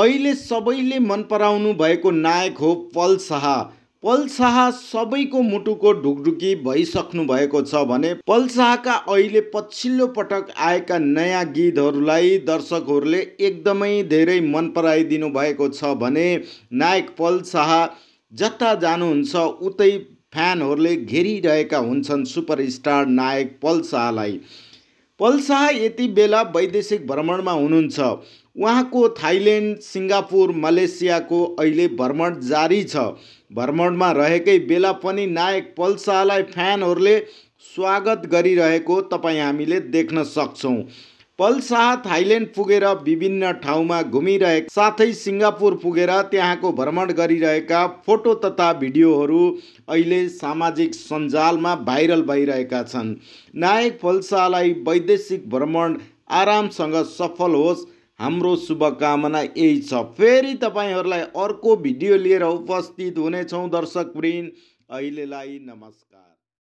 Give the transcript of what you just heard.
अहिले सबैले मन पराउनु भएको नायक हो पल शाह। पल शाह सबैको मुटुको ढुकढुकी भइसक्नु भएको छ भने पल शाहका अहिले पछिल्लो पटक आएका नयाँ गीतहरूलाई दर्शकहरूले एकदमै धेरै मन पराइदिनु भएको छ भने नायक पल शाह जता जानुहुन्छ उतै फ्यानहरूले घेरिरहेका हुन्छन् सुपरस्टार नायक पल शाहलाई। पल शाह यति बेला वैदेशिक भ्रमणमा हुनुहुन्छ। उहाँको थाइल्यान्ड सिङ्गापुर मलेसियाको अहिले भ्रमण जारी छ। भ्रमणमा रहेकै बेला पनि नायक पल शाहलाई फ्यानहरूले स्वागत गरिरहेको तपाईँ हामीले देख्न सक्छौँ। पल शाह थाइल्यान्ड पुगेर विभिन्न ठाउँमा घुमिरहेका साथै सिङ्गापुर पुगेर त्यहाँको भ्रमण गरिरहेका फोटो तथा भिडियोहरू अहिले सामाजिक सञ्जालमा भाइरल भइरहेका छन्। नायक पल शाहलाई वैदेशिक भ्रमण आरामसँग सफल होस् हाम्रो शुभकामना यही छ। फेरि तपाईँहरूलाई अर्को भिडियो लिएर उपस्थित हुनेछौँ दर्शकवृन्द। अहिलेलाई नमस्कार।